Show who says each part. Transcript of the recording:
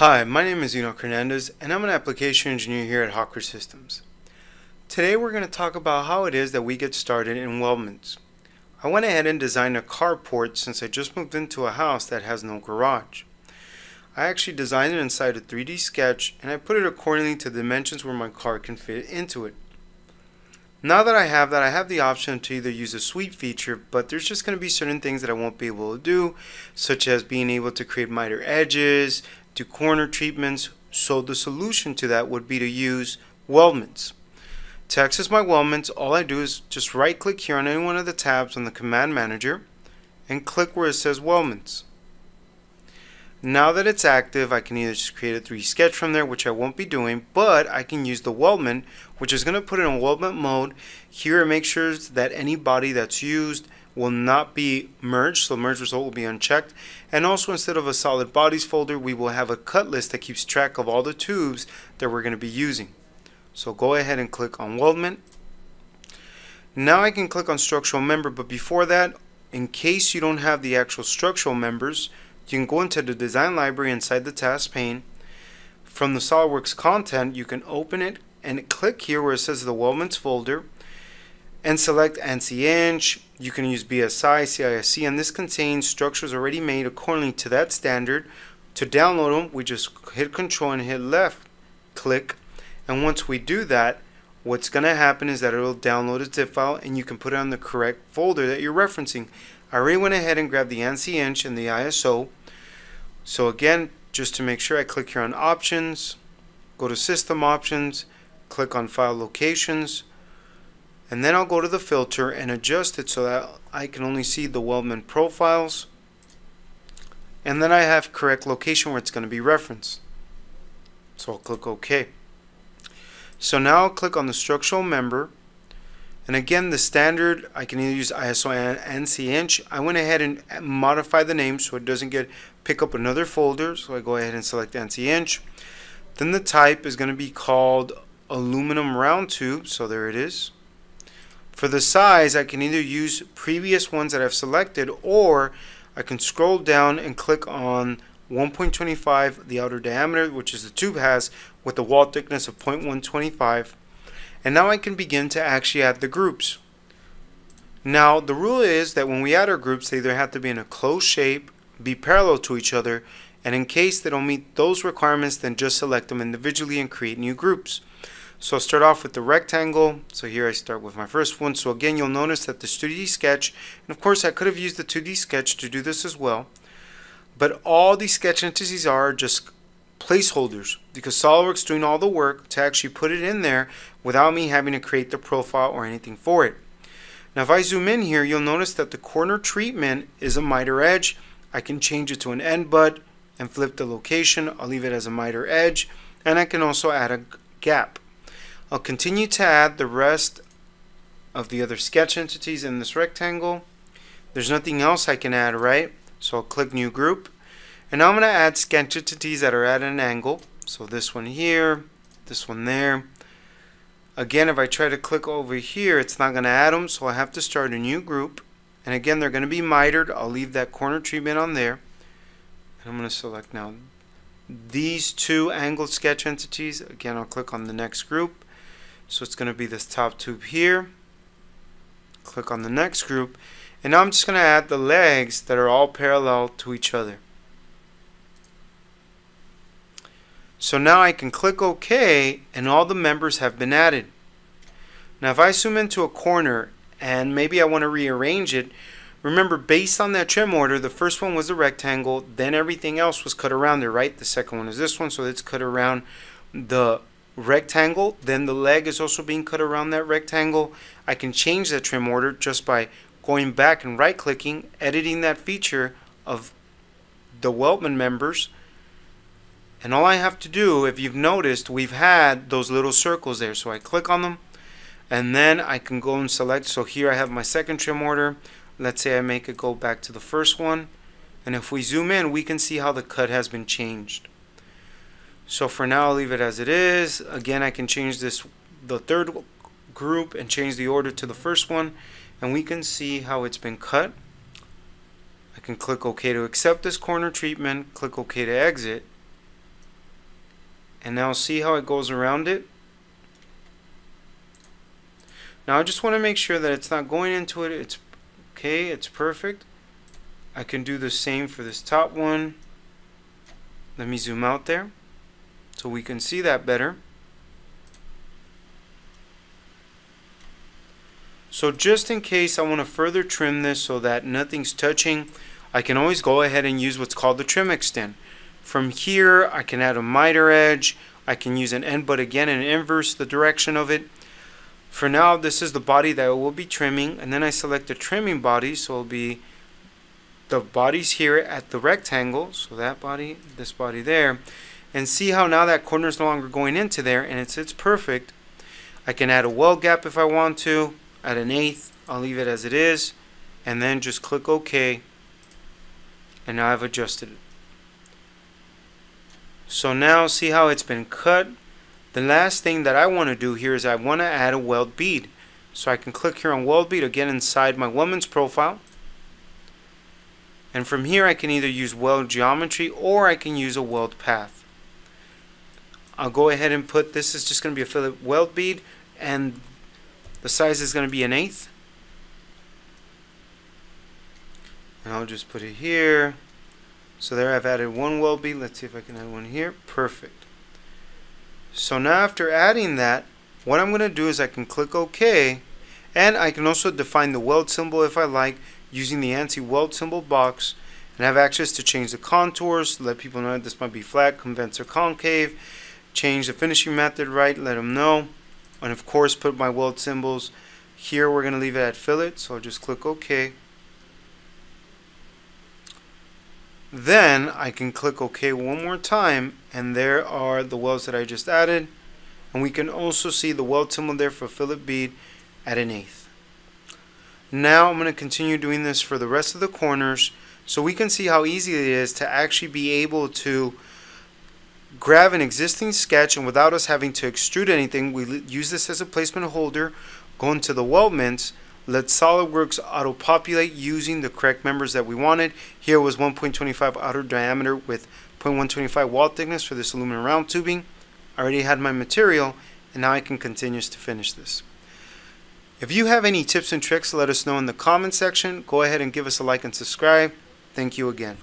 Speaker 1: Hi, my name is Enoch Hernandez, and I'm an application engineer here at Hawk Ridge Systems. Today we're going to talk about how it is that we get started in weldments. I went ahead and designed a carport since I just moved into a house that has no garage. I actually designed it inside a 3D sketch and I put it accordingly to the dimensions where my car can fit into it. Now that I have that, I have the option to either use a sweep feature, but there's just going to be certain things that I won't be able to do, such as being able to create miter edges, do corner treatments, so the solution to that would be to use weldments. To access my weldments, all I do is just right click here on any one of the tabs on the command manager and click where it says weldments. Now that it's active, I can either just create a 3D sketch from there, which I won't be doing, but I can use the weldment, which is going to put it in weldment mode. Here it makes sure that any body that's used will not be merged, so merge result will be unchecked. And also instead of a solid bodies folder, we will have a cut list that keeps track of all the tubes that we're going to be using. So go ahead and click on weldment. Now I can click on structural member, but before that, in case you don't have the actual structural members, you can go into the design library inside the task pane. From the SOLIDWORKS content, you can open it and click here where it says the weldments folder and select ANSI inch. You can use BSI, CISC, and this contains structures already made accordingly to that standard. To download them, we just hit control and hit left click. And once we do that, what's going to happen is that it will download a zip file and you can put it on the correct folder that you're referencing. I already went ahead and grabbed the ANSI inch and the ISO so again, just to make sure, I click here on Options, go to System Options, click on File Locations, and then I'll go to the filter and adjust it so that I can only see the weldment profiles. And then I have correct location where it's going to be referenced. So I'll click OK. So now I'll click on the structural member and again, the standard, I can either use ISO and ANSI inch. I went ahead and modified the name so it doesn't get pick up another folder. So I go ahead and select inch. Then the type is going to be called aluminum round tube. So there it is. For the size, I can either use previous ones that I've selected or I can scroll down and click on 1.25 the outer diameter which is the tube has with the wall thickness of 0.125 and now I can begin to actually add the groups. Now the rule is that when we add our groups they either have to be in a closed shape, be parallel to each other, and in case they don't meet those requirements then just select them individually and create new groups. So I'll start off with the rectangle. So here I start with my first one. So again you'll notice that the 2D sketch, and of course I could have used the 2D sketch to do this as well, but all these sketch entities are just placeholders because SOLIDWORKS doing all the work to actually put it in there without me having to create the profile or anything for it. Now if I zoom in here you'll notice that the corner treatment is a miter edge. I can change it to an end butt and flip the location. I'll leave it as a miter edge and I can also add a gap. I'll continue to add the rest of the other sketch entities in this rectangle. There's nothing else I can add right so I'll click new group and now I'm going to add sketch entities that are at an angle. So this one here, this one there. Again, if I try to click over here, it's not going to add them, so I have to start a new group. And again, they're going to be mitered. I'll leave that corner treatment on there. And I'm going to select now these two angled sketch entities. Again, I'll click on the next group. So it's going to be this top tube here. Click on the next group. And now I'm just going to add the legs that are all parallel to each other. So now I can click OK and all the members have been added. Now if I zoom into a corner and maybe I want to rearrange it, remember based on that trim order, the first one was a rectangle, then everything else was cut around there, right? The second one is this one, so it's cut around the rectangle. Then the leg is also being cut around that rectangle. I can change that trim order just by going back and right clicking, editing that feature of the weldment members and all I have to do, if you've noticed, we've had those little circles there. So I click on them and then I can go and select. So here I have my second trim order. Let's say I make it go back to the first one. And if we zoom in, we can see how the cut has been changed. So for now, I'll leave it as it is. Again, I can change this, the third group and change the order to the first one. And we can see how it's been cut. I can click OK to accept this corner treatment, click OK to exit. and now see how it goes around it now I just want to make sure that it's not going into it it's okay it's perfect I can do the same for this top one let me zoom out there so we can see that better So just in case I want to further trim this so that nothing's touching, I can always go ahead and use what's called the trim extend. From here, I can add a miter edge. I can use an end butt again and inverse the direction of it. For now, this is the body that I will be trimming, and then I select the trimming body, so it'll be the bodies here at the rectangle, so that body, this body there, and see how now that corner is no longer going into there, and it sits perfect. I can add a weld gap if I want to, at an eighth. I'll leave it as it is and then just click OK and now I've adjusted it. So now see how it's been cut. The last thing that I want to do here is I want to add a weld bead. So I can click here on weld bead again inside my weldments profile. And from here I can either use weld geometry or I can use a weld path. I'll go ahead and put this is just going to be a fillet weld bead and the size is going to be an eighth. And I'll just put it here. So there I've added one weld bead. Let's see if I can add one here. Perfect. So now after adding that, what I'm going to do is I can click OK. And I can also define the weld symbol if I like using the ANSI weld symbol box and have access to change the contours, let people know that this might be flat, convex, or concave, change the finishing method right, let them know. And of course put my weld symbols here. We're going to leave it at fillet so I'll just click OK. Then I can click OK one more time and there are the welds that I just added. And we can also see the weld symbol there for fillet bead at an eighth. Now I'm going to continue doing this for the rest of the corners so we can see how easy it is to actually be able to grab an existing sketch and without us having to extrude anything, we use this as a placement holder, go into the weldments, let SOLIDWORKS auto-populate using the correct members that we wanted. Here was 1.25 outer diameter with 0.125 wall thickness for this aluminum round tubing. I already had my material and now I can continue to finish this. If you have any tips and tricks, let us know in the comment section. Go ahead and give us a like and subscribe. Thank you again.